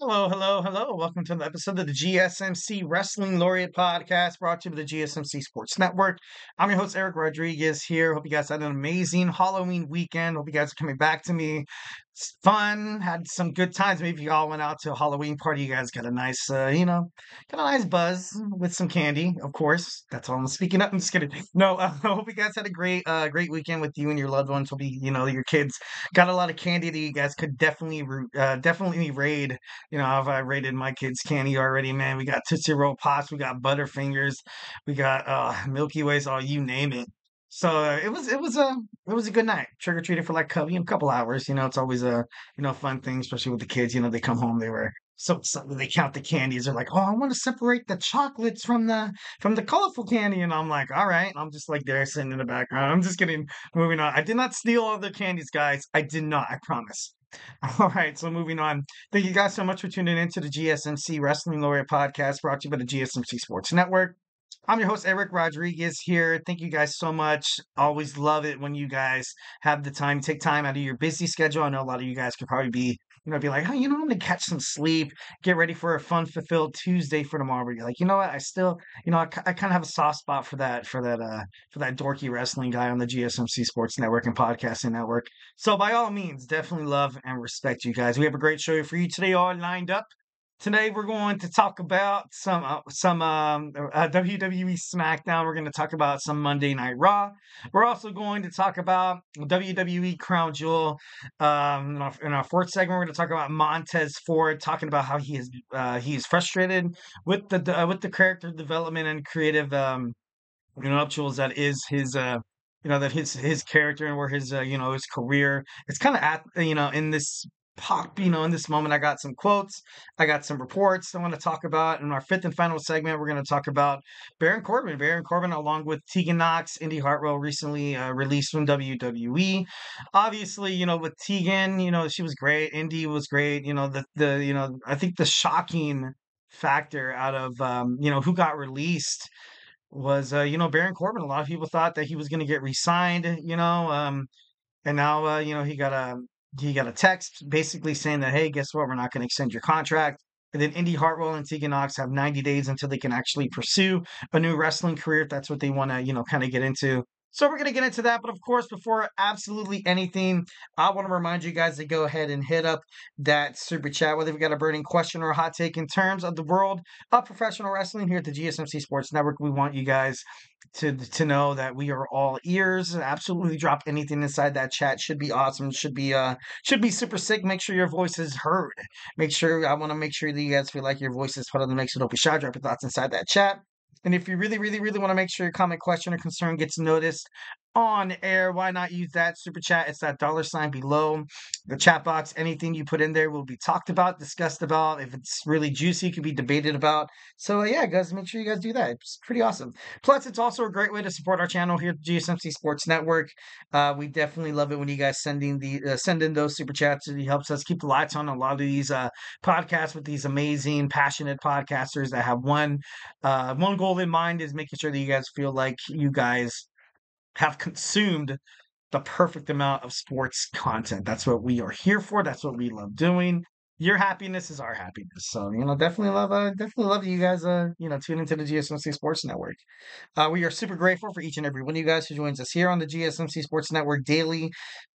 Hello, hello, hello. Welcome to the episode of the GSMC Wrestling Laureate Podcast brought to you by the GSMC Sports Network. I'm your host, Eric Rodriguez here. Hope you guys had an amazing Halloween weekend. Hope you guys are coming back to me. Fun, had some good times. Maybe you all went out to a Halloween party. You guys got a nice, uh, you know, got a nice buzz with some candy, of course. That's all I'm speaking up. I'm just kidding. No, I hope you guys had a great, uh, great weekend with you and your loved ones. Will be, you know, your kids got a lot of candy that you guys could definitely, uh, definitely raid you know, I've I rated my kids' candy already, man. We got Tootsie Roll Pops, we got Butterfingers, we got uh Milky Ways, all you name it. So uh, it was it was a it was a good night. Trick or treating for like a couple hours. You know, it's always a you know fun thing, especially with the kids. You know, they come home, they were so excited. They count the candies. They're like, "Oh, I want to separate the chocolates from the from the colorful candy." And I'm like, "All right." I'm just like there sitting in the background. I'm just getting moving on. I did not steal all their candies, guys. I did not. I promise. All right, so moving on. Thank you guys so much for tuning in to the GSMC Wrestling Laureate Podcast brought to you by the GSMC Sports Network. I'm your host, Eric Rodriguez here. Thank you guys so much. Always love it when you guys have the time, take time out of your busy schedule. I know a lot of you guys could probably be you know, be like, oh, you know, I'm gonna catch some sleep, get ready for a fun fulfilled Tuesday for tomorrow. But you're like, you know what? I still, you know, I, I kind of have a soft spot for that, for that, uh, for that dorky wrestling guy on the GSMC Sports Network and Podcasting Network. So by all means, definitely love and respect you guys. We have a great show for you today, all lined up. Today we're going to talk about some uh, some um, uh, WWE SmackDown. We're going to talk about some Monday Night Raw. We're also going to talk about WWE Crown Jewel. Um, in, our, in, our, fourth segment, we're going to talk about Montez Ford, talking about how he is uh, he is frustrated with the uh, with the character development and creative um, you know nuptials that is his uh, you know that his his character and where his uh, you know his career it's kind of at you know in this pop, you know, in this moment. I got some quotes, I got some reports I want to talk about. In our fifth and final segment, we're going to talk about Baron Corbin. Baron Corbin, along with Tegan Knox, Indi Hartwell, recently uh, released from WWE. Obviously, you know, with Tegan, you know, she was great. Indi was great. You know, the the you know, I think the shocking factor out of um, you know who got released was uh, you know Baron Corbin. A lot of people thought that he was going to get re-signed. You know. Um, and now, uh, you know, he got a he got a text basically saying that, hey, guess what? We're not going to extend your contract. And then Indi Hartwell and Tegan Knox have 90 days until they can actually pursue a new wrestling career if that's what they want to, you know, kind of get into. So we're going to get into that. But of course, before absolutely anything, I want to remind you guys to go ahead and hit up that super chat, whether you've got a burning question or a hot take in terms of the world of professional wrestling here at the GSMC Sports Network. We want you guys to to know that we are all ears. Absolutely drop anything inside that chat. Should be awesome. Should be uh should be super sick. Make sure your voice is heard. Make sure I want to make sure that you guys feel like your voice is part of the mix. So don't be shy. Drop your thoughts inside that chat. And if you really, really, really want to make sure your comment, question, or concern gets noticed on air, why not use that super chat? It's that dollar sign below the chat box. Anything you put in there will be talked about, discussed about. If it's really juicy, could be debated about. So, yeah, guys, make sure you guys do that. It's pretty awesome. Plus, it's also a great way to support our channel here at GSMC Sports Network. Uh, we definitely love it when you guys sending the uh, send in those super chats. It helps us keep the lights on a lot of these uh, podcasts with these amazing, passionate podcasters that have one uh, one goal in mind is making sure that you guys feel like you guys have consumed the perfect amount of sports content. That's what we are here for. That's what we love doing your happiness is our happiness. So you know, definitely love, uh, definitely love you guys, uh, you know, tune into the GSMC Sports Network. Uh, we are super grateful for each and every one of you guys who joins us here on the GSMC Sports Network daily.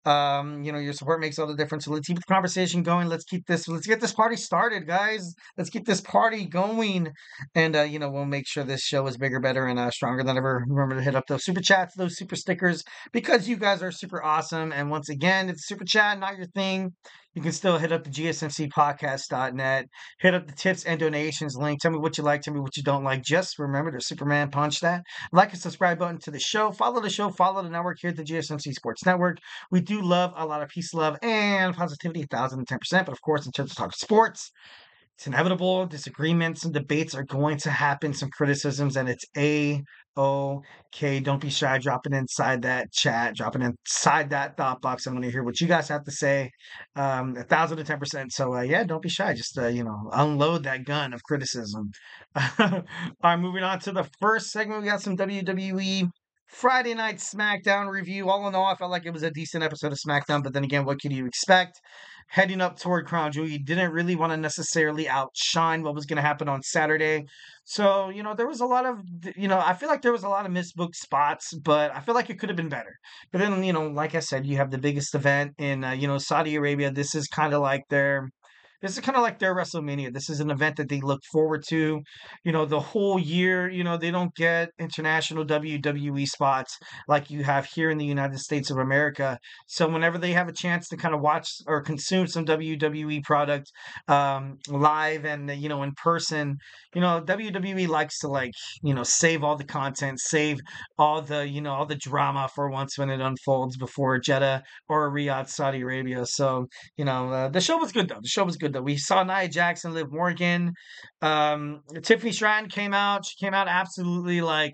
Um, you know, your support makes all the difference. So let's keep the conversation going. Let's keep this. Let's get this party started, guys. Let's keep this party going, and uh, you know, we'll make sure this show is bigger, better, and uh, stronger than ever. Remember to hit up those super chats, those super stickers, because you guys are super awesome. And once again, it's super chat, not your thing you can still hit up the gsmcpodcast.net, hit up the tips and donations link. Tell me what you like, tell me what you don't like. Just remember to Superman punch that. Like and subscribe button to the show. Follow the show, follow the network here at the GSMC Sports Network. We do love a lot of peace, love, and positivity, 1010%. But of course, in terms of talking sports, it's inevitable. Disagreements and debates are going to happen, some criticisms, and it's a okay. Don't be shy. Dropping inside that chat, dropping inside that thought box. I'm going to hear what you guys have to say. Um, a thousand to ten percent. So uh, yeah, don't be shy. Just uh, you know, unload that gun of criticism. All right, moving on to the first segment. We got some WWE Friday night SmackDown review. All in all, I felt like it was a decent episode of SmackDown, but then again, what could you expect? Heading up toward Crown Jewel, you didn't really want to necessarily outshine what was going to happen on Saturday. So, you know, there was a lot of, you know, I feel like there was a lot of misbooked spots, but I feel like it could have been better. But then, you know, like I said, you have the biggest event in, uh, you know, Saudi Arabia. This is kind of like their this is kind of like their WrestleMania. This is an event that they look forward to, you know, the whole year. You know, they don't get international WWE spots like you have here in the United States of America. So whenever they have a chance to kind of watch or consume some WWE product um, live and you know in person, you know, WWE likes to like you know save all the content, save all the you know all the drama for once when it unfolds before Jeddah or Riyadh, Saudi Arabia. So you know, uh, the show was good though. The show was good that we saw Nia Jackson, Liv Morgan. Um, Tiffany Stratton came out. She came out absolutely like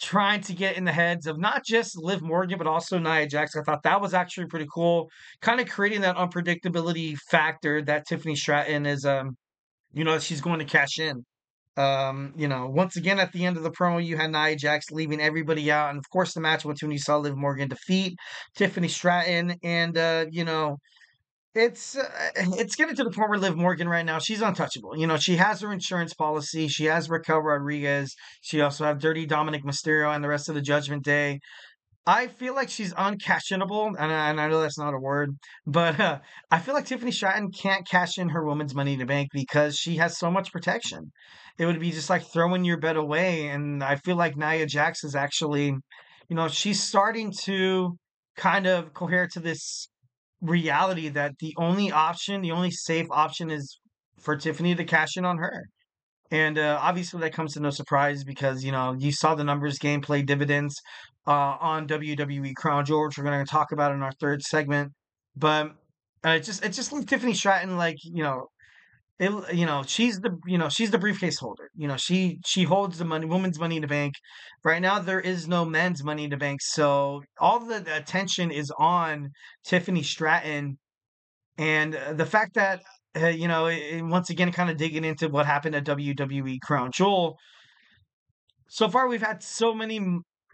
trying to get in the heads of not just Liv Morgan, but also Nia Jackson. I thought that was actually pretty cool. Kind of creating that unpredictability factor that Tiffany Stratton is, um, you know, she's going to cash in. Um, you know, once again at the end of the promo, you had Nia Jax leaving everybody out, and of course the match to when you saw Liv Morgan defeat Tiffany Stratton, and uh, you know, it's uh, it's getting to the point where Liv Morgan right now, she's untouchable. You know, she has her insurance policy. She has Raquel Rodriguez. She also have Dirty Dominik Mysterio and the rest of the Judgment Day. I feel like she's uncashable, and I, and I know that's not a word, but uh, I feel like Tiffany Stratton can't cash in her woman's money the bank because she has so much protection. It would be just like throwing your bet away, and I feel like Nia Jax is actually, you know, she's starting to kind of cohere to this reality that the only option, the only safe option is for Tiffany to cash in on her. And uh, obviously, that comes to no surprise because you know you saw the numbers game play dividends uh, on WWE Crown Jewel, which we're going to talk about in our third segment. But uh, it just it just leaves Tiffany Stratton like you know it, you know she's the you know she's the briefcase holder you know she she holds the money women's money in the bank. Right now there is no men's money in the bank so all the attention is on tiffany stratton and uh, the fact that uh, you know it, once again kind of digging into what happened at wwe crown jewel so far we've had so many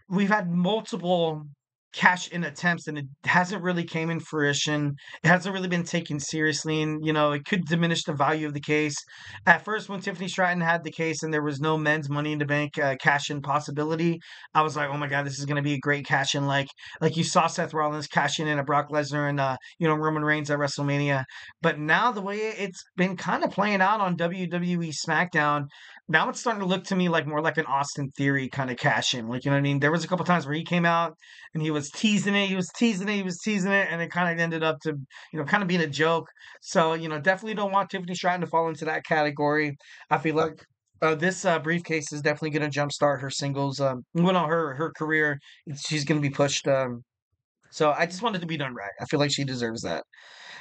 we've had multiple cash in attempts and it hasn't really came in fruition it hasn't really been taken seriously and you know it could diminish the value of the case at first when tiffany stratton had the case and there was no men's money in the bank uh, cash in possibility i was like oh my god this is going to be a great cash in like like you saw seth rollins cash in a brock lesnar and uh you know roman reigns at wrestlemania but now the way it's been kind of playing out on wwe smackdown now it's starting to look to me like more like an Austin Theory kind of cash in. Like, you know what I mean? There was a couple times where he came out and he was teasing it, he was teasing it, he was teasing it, and it kind of ended up to, you know, kind of being a joke. So, you know, definitely don't want Tiffany Stratton to fall into that category. I feel like uh, this uh, briefcase is definitely going to jumpstart her singles. Um, well, no, her her career. She's going to be pushed. Um, so I just wanted to be done right. I feel like she deserves that.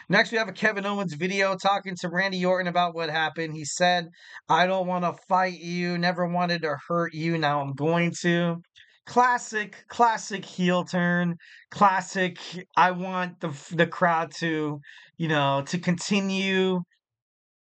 Next, we have a Kevin Owens video talking to Randy Orton about what happened. He said, I don't want to fight you, never wanted to hurt you, now I'm going to. Classic, classic heel turn. Classic, I want the the crowd to, you know, to continue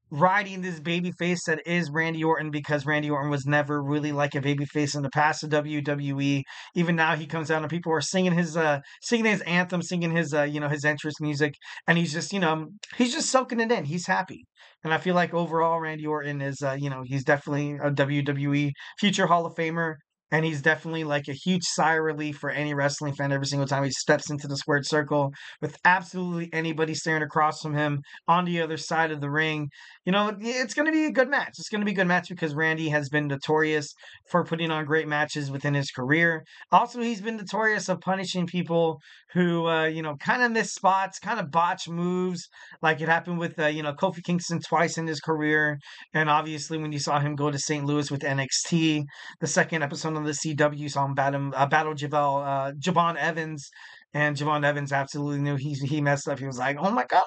riding this baby face that is Randy Orton because Randy Orton was never really like a baby face in the past of WWE. Even now he comes out and people are singing his uh singing his anthem, singing his uh you know his entrance music and he's just, you know, he's just soaking it in. He's happy. And I feel like overall Randy Orton is uh you know, he's definitely a WWE future Hall of Famer and he's definitely like a huge sigh of relief for any wrestling fan every single time he steps into the squared circle with absolutely anybody staring across from him on the other side of the ring. You know, it's going to be a good match. It's going to be a good match because Randy has been notorious for putting on great matches within his career. Also, he's been notorious of punishing people who, uh, you know, kind of miss spots, kind of botch moves, like it happened with, uh, you know, Kofi Kingston twice in his career. And obviously, when you saw him go to St. Louis with NXT, the second episode the CW saw him battle, uh, battle Javel, uh, Je'Von Evans, and Je'Von Evans absolutely knew he he messed up. He was like, "Oh my god."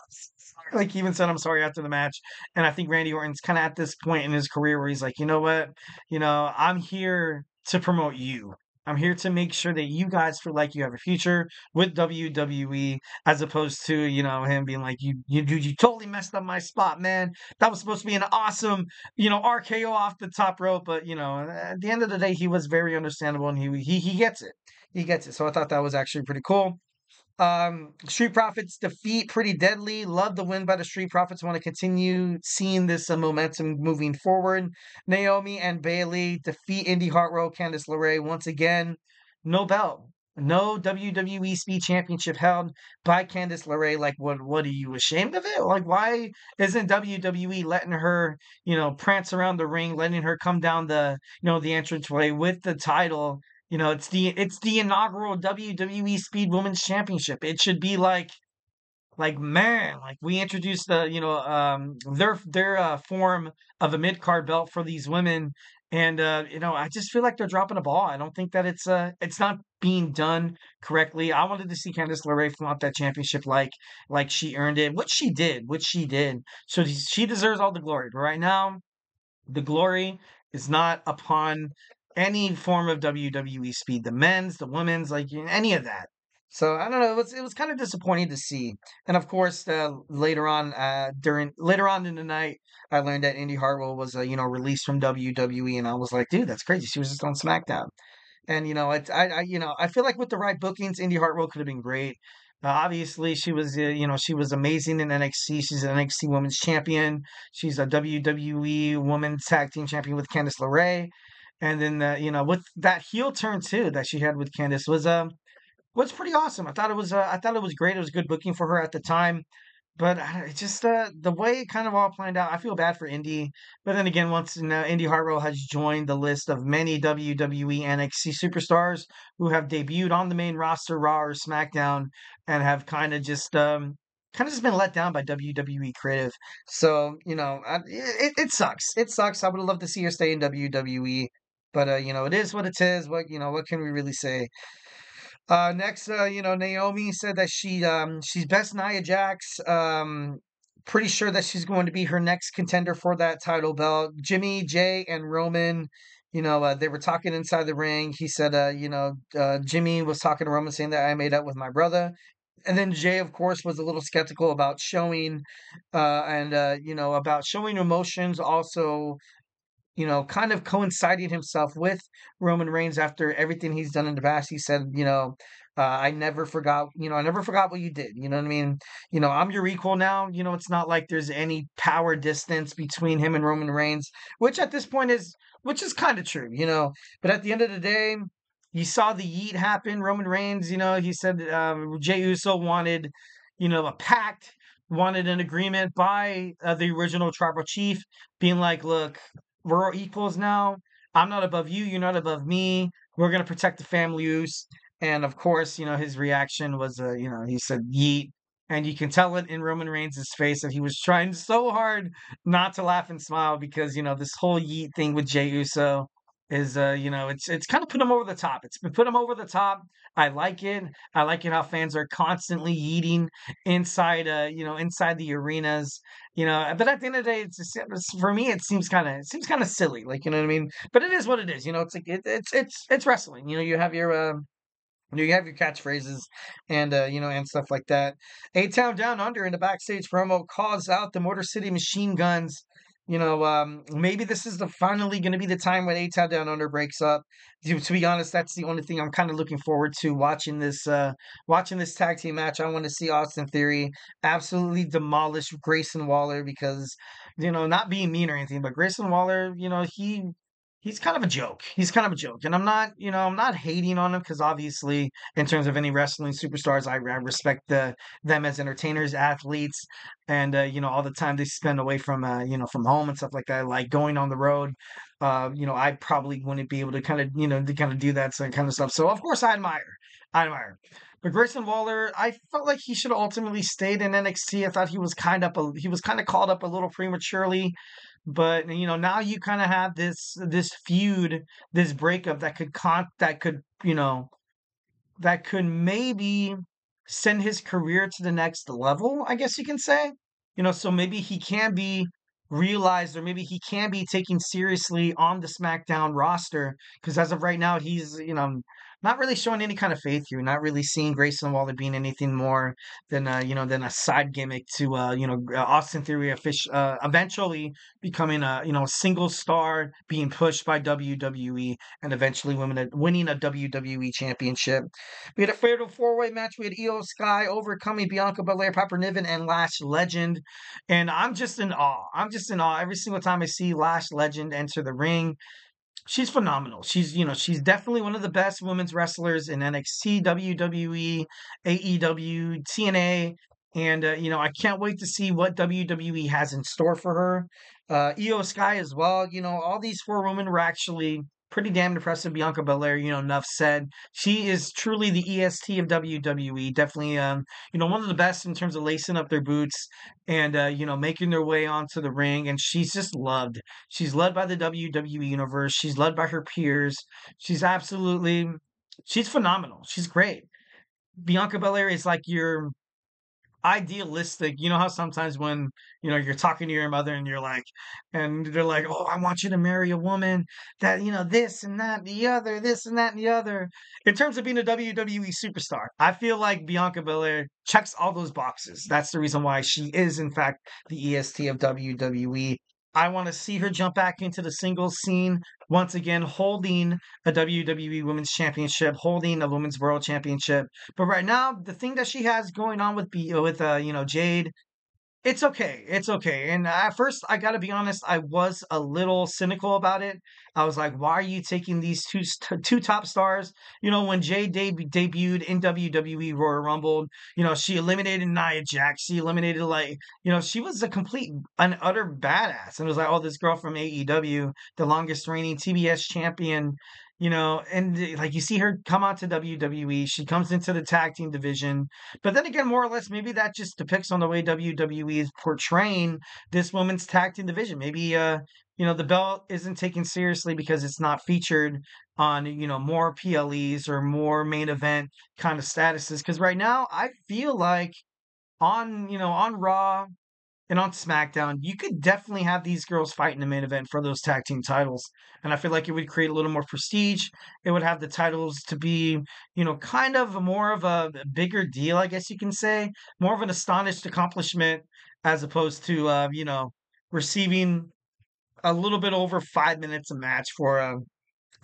Like even said, "I'm sorry" after the match, and I think Randy Orton's kind of at this point in his career where he's like, you know what, you know, I'm here to promote you. I'm here to make sure that you guys feel like you have a future with WWE, as opposed to you know him being like, you you dude, you totally messed up my spot, man. That was supposed to be an awesome you know RKO off the top rope, but you know at the end of the day, he was very understandable and he he he gets it. He gets it. So I thought that was actually pretty cool. Um, Street Profits defeat Pretty Deadly. Love the win by the Street Profits. Want to continue seeing this uh, momentum moving forward. Naomi and Bayley defeat Indi Hartwell, Candice LeRae once again. No belt. No WWE Speed Championship held by Candice LeRae. Like, what? What are you ashamed of it? Like, why isn't WWE letting her, you know, prance around the ring, letting her come down the, you know, the entranceway with the title you know, it's the it's the inaugural WWE Speed Women's Championship. It should be like like man, like we introduced the you know um their their uh, form of a mid card belt for these women, and uh, you know I just feel like they're dropping a ball. I don't think that it's uh it's not being done correctly. I wanted to see Candice LeRae flaunt that championship like like she earned it, which she did, which she did. So she deserves all the glory. But right now, the glory is not upon any form of WWE speed, the men's, the women's, like any of that. So I don't know. It was it was kind of disappointing to see. And of course, uh, later on, uh, during later on in the night, I learned that Indi Hartwell was uh, you know released from WWE, and I was like, dude, that's crazy. She was just on SmackDown. And you know, I, I you know I feel like with the right bookings, Indi Hartwell could have been great. Uh, obviously, she was uh, you know she was amazing in NXT. She's an NXT Women's Champion. She's a WWE Women's Tag Team Champion with Candice LeRae. And then the, you know with that heel turn too that she had with Candice was um was pretty awesome. I thought it was uh, I thought it was great. It was good booking for her at the time. But it just uh, the way it kind of all planned out, I feel bad for Indi, But then again, once you know, Indi Hartwell has joined the list of many WWE NXT superstars who have debuted on the main roster, Raw or SmackDown, and have kind of just um, kind of just been let down by WWE creative. So you know, it, it sucks. It sucks. I would have loved to see her stay in WWE. But uh, you know, it is what it is. What you know, what can we really say? Uh, next, uh, you know, Naomi said that she um she's best Nia Jax. Um, pretty sure that she's going to be her next contender for that title belt. Jimmy, Jey, and Roman. You know, uh, they were talking inside the ring. He said, uh, you know, uh, Jimmy was talking to Roman saying that I made up with my brother. And then Jey, of course, was a little skeptical about showing, uh, and uh, you know, about showing emotions. Also, you know, kind of coinciding himself with Roman Reigns after everything he's done in the past. He said, you know, uh, I never forgot, you know, I never forgot what you did. You know what I mean? You know, I'm your equal now. You know, it's not like there's any power distance between him and Roman Reigns, which at this point is, which is kind of true, you know. But at the end of the day, you saw the yeet happen. Roman Reigns, you know, he said um, Jey Uso wanted, you know, a pact, wanted an agreement by uh, the original tribal chief, being like, look, we're all equals now. I'm not above you. You're not above me. We're gonna protect the family use. And of course, you know his reaction was, uh, you know, he said "yeet," and you can tell it in Roman Reigns' face that he was trying so hard not to laugh and smile because you know this whole yeet thing with Jey Uso is uh you know it's it's kind of put them over the top. It's put them over the top. I like it. I like it how fans are constantly eating inside uh you know inside the arenas you know but at the end of the day it's, just, for me it seems kind of it seems kind of silly like you know what i mean? But it is what it is you know it's like it, it's it's it's wrestling you know you have your um you have your catchphrases and uh, you know and stuff like that. A Town Down Under in the backstage promo calls out the Motor City Machine Guns you know, um, maybe this is the finally going to be the time when A Town Down Under breaks up. To, to, be honest, that's the only thing I'm kind of looking forward to watching this uh, watching this tag team match. I want to see Austin Theory absolutely demolish Grayson Waller because you know, not being mean or anything, but Grayson Waller, you know, he he's kind of a joke. He's kind of a joke, and I'm not, you know, I'm not hating on him because obviously, in terms of any wrestling superstars, I, I respect the them as entertainers, athletes, and uh, you know, all the time they spend away from, uh, you know, from home and stuff like that, like going on the road. Uh, you know, I probably wouldn't be able to kind of, you know, to kind of do that kind of stuff. So of course, I admire, I admire. But Grayson Waller, I felt like he should have ultimately stayed in NXT. I thought he was kind of a, he was kind of called up a little prematurely. But you know, now you kind of have this this feud, this breakup that could con that could you know that could maybe send his career to the next level. I guess you can say. You know, so maybe he can be realized or maybe he can be taken seriously on the SmackDown roster because as of right now he's you know not really showing any kind of faith here, not really seeing Grayson Waller being anything more than uh, you know than a side gimmick to uh, you know Austin Theory uh, eventually becoming a you know single star, being pushed by WWE, and eventually winning a, winning a WWE championship. We had a fatal four way match. We had Iyo Sky overcoming Bianca Belair, Piper Niven, and Lash Legend, and I'm just in awe. I'm just in awe every single time I see Lash Legend enter the ring she's phenomenal. She's you know she's definitely one of the best women's wrestlers in NXT, WWE, AEW, TNA, and uh, you know I can't wait to see what WWE has in store for her. Uh, Iyo Sky as well. You know all these four women were actually pretty damn impressive. Bianca Belair, you know, enough said. She is truly the EST of WWE. Definitely, um, you know, one of the best in terms of lacing up their boots and uh, you know making their way onto the ring. And she's just loved. She's loved by the WWE universe. She's loved by her peers. She's absolutely, she's phenomenal. She's great. Bianca Belair is like your idealistic. You know how sometimes when you know you're talking to your mother and you're like, and they're like, "Oh, I want you to marry a woman that you know this and that and the other, this and that and the other." In terms of being a WWE superstar, I feel like Bianca Belair checks all those boxes. That's the reason why she is, in fact, the EST of WWE. I want to see her jump back into the singles scene once again, holding a WWE Women's Championship, holding a Women's World Championship. But right now, the thing that she has going on with with uh, you know Jade it's okay. It's okay. And at first, I got to be honest, I was a little cynical about it. I was like, why are you taking these two two top stars? You know, when Jay deb- debuted in WWE Royal Rumble, you know, she eliminated Nia Jax. She eliminated, like, you know, she was a complete, an utter badass. And it was like, oh, this girl from AEW, the longest reigning TBS champion, you know, and like you see her come out to WWE, she comes into the tag team division. But then again, more or less, maybe that just depicts on the way WWE is portraying this woman's tag team division. Maybe, uh, you know, the belt isn't taken seriously because it's not featured on, you know, more PLEs or more main event kind of statuses. Because right now, I feel like on, you know, on Raw, and on SmackDown, you could definitely have these girls fight in the main event for those tag team titles. And I feel like it would create a little more prestige. It would have the titles to be, you know, kind of more of a bigger deal, I guess you can say. More of an astonished accomplishment as opposed to, uh, you know, receiving a little bit over five minutes a match for a.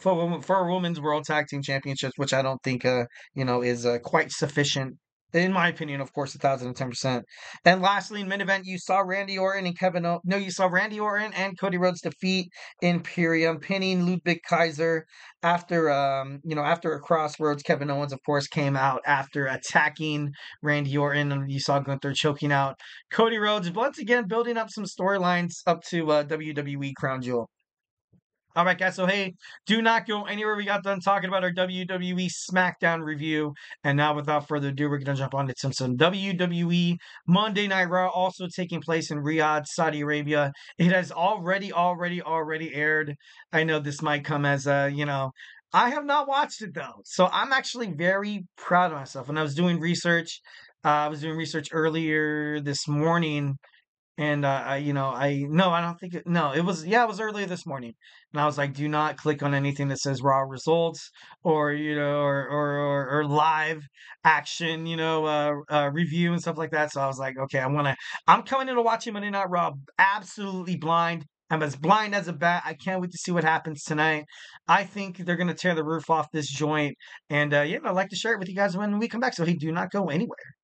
For, for a women's world tag team championships, which I don't think uh, you know is uh, quite sufficient in my opinion, of course, a thousand and ten percent. And lastly, in main event, you saw Randy Orton and Kevin. O- no, you saw Randy Orton and Cody Rhodes defeat Imperium, pinning Ludwig Kaiser after um you know after a crossroads. Kevin Owens, of course, came out after attacking Randy Orton, and you saw Gunther choking out Cody Rhodes. Once again, building up some storylines up to uh, WWE Crown Jewel. All right, guys. So, hey, do not go anywhere. We got done talking about our WWE SmackDown review. And now, without further ado, we're going to jump on to some, some WWE Monday Night Raw, also taking place in Riyadh, Saudi Arabia. It has already, already, already aired. I know this might come as a, you know, I have not watched it though. So, I'm actually very proud of myself. When I was doing research, uh, I was doing research earlier this morning and uh, I, you know, I no, I don't think it. No, it was yeah, it was earlier this morning, and I was like, do not click on anything that says raw results or you know, or or or, or live action, you know, uh, uh, review and stuff like that. So I was like, okay, I want to. I'm coming in to watch him Monday Night Raw, absolutely blind. I'm as blind as a bat. I can't wait to see what happens tonight. I think they're going to tear the roof off this joint. And uh, yeah, I'd like to share it with you guys when we come back. So, hey, do not go anywhere.